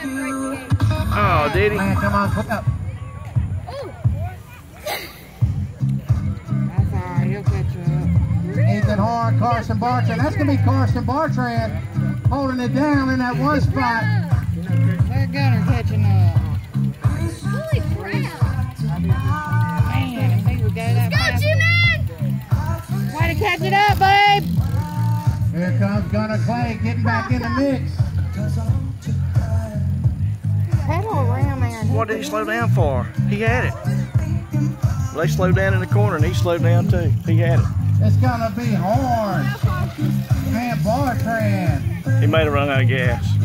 Oh, did he? Man, come on, quick up. That's all right. He'll catch you up. Ethan Horn, Carson Bartrand. That's going to be Carson Bartrand holding it down in that one spot. That gunner catching up. Holy crap! Man, if he would go that Go, fast. Jimmy! Way to catch it up, babe. Here comes Gunner Clay getting back in the mix. What did he slow down for? He had it. They slowed down in the corner and he slowed down too. He had it. It's going to be Horn and Bartrand. He made a run out of gas.